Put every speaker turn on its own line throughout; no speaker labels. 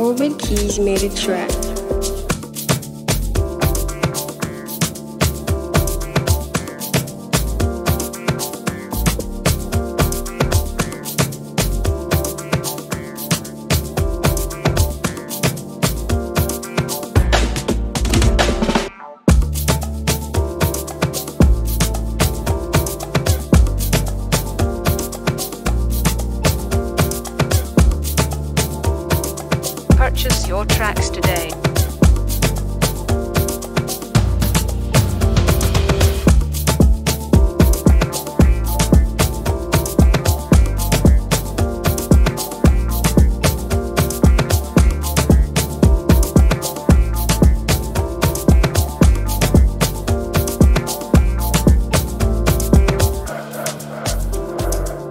Obedkeyz made a track.
Purchase your tracks today.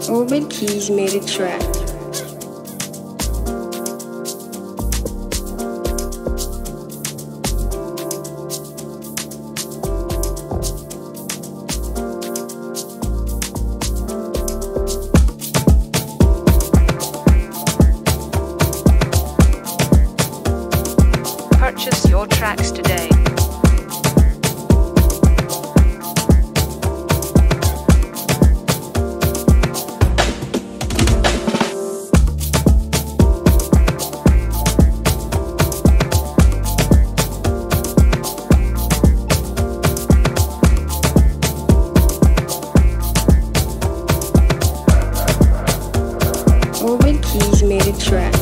Obedkeyz made a track.
purchase your tracks today. Obedkeyz made a track.